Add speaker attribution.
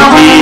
Speaker 1: away.